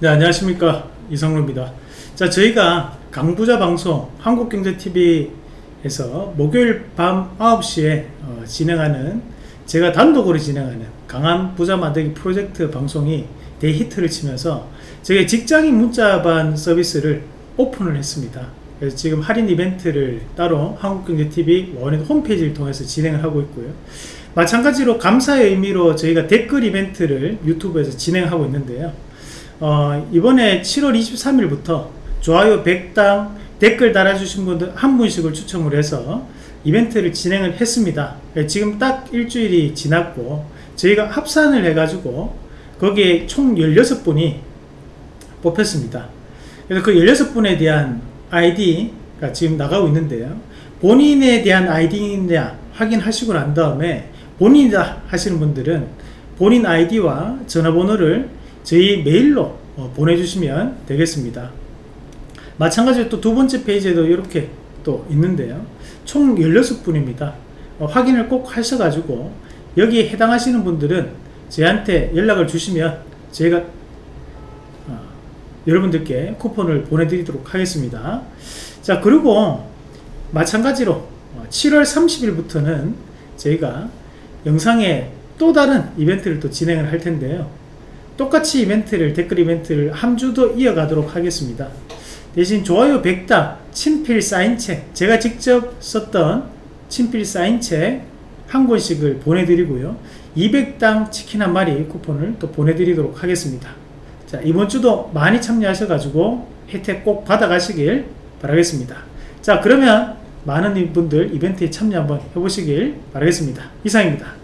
네, 안녕하십니까. 이성로입니다. 자, 저희가 강부자 방송 한국경제TV에서 목요일 밤 9시에 어, 진행하는 제가 단독으로 진행하는 강한 부자 만들기 프로젝트 방송이 대히트를 치면서 저희 직장인 문자반 서비스를 오픈을 했습니다. 그래서 지금 할인 이벤트를 따로 한국경제TV 원인 홈페이지를 통해서 진행을 하고 있고요. 마찬가지로 감사의 의미로 저희가 댓글 이벤트를 유튜브에서 진행하고 있는데요. 어, 이번에 7월 23일부터 좋아요 100당 댓글 달아주신 분들 한 분씩을 추첨을 해서 이벤트를 진행을 했습니다. 예, 지금 딱 일주일이 지났고 저희가 합산을 해가지고 거기에 총 16분이 뽑혔습니다. 그래서 그 16분에 대한 아이디가 지금 나가고 있는데요. 본인에 대한 아이디냐 확인하시고 난 다음에 본인이다 하시는 분들은 본인 아이디와 전화번호를 저희 메일로 어, 보내주시면 되겠습니다. 마찬가지로 또 두 번째 페이지에도 이렇게 또 있는데요. 총 16분입니다. 어, 확인을 꼭 하셔가지고 여기에 해당하시는 분들은 저한테 연락을 주시면 제가 어, 여러분들께 쿠폰을 보내드리도록 하겠습니다. 자 그리고 마찬가지로 7월 어, 30일부터는 저희가 영상에 또 다른 이벤트를 또 진행을 할 텐데요. 똑같이 이벤트를 댓글 이벤트를 한 주 더 이어가도록 하겠습니다. 대신 좋아요 100당 친필 사인책 제가 직접 썼던 친필 사인책 한 권씩을 보내드리고요. 200당 치킨 한 마리 쿠폰을 또 보내드리도록 하겠습니다. 자 이번 주도 많이 참여하셔가지고 혜택 꼭 받아가시길 바라겠습니다. 자 그러면 많은 분들 이벤트에 참여 한번 해보시길 바라겠습니다. 이상입니다.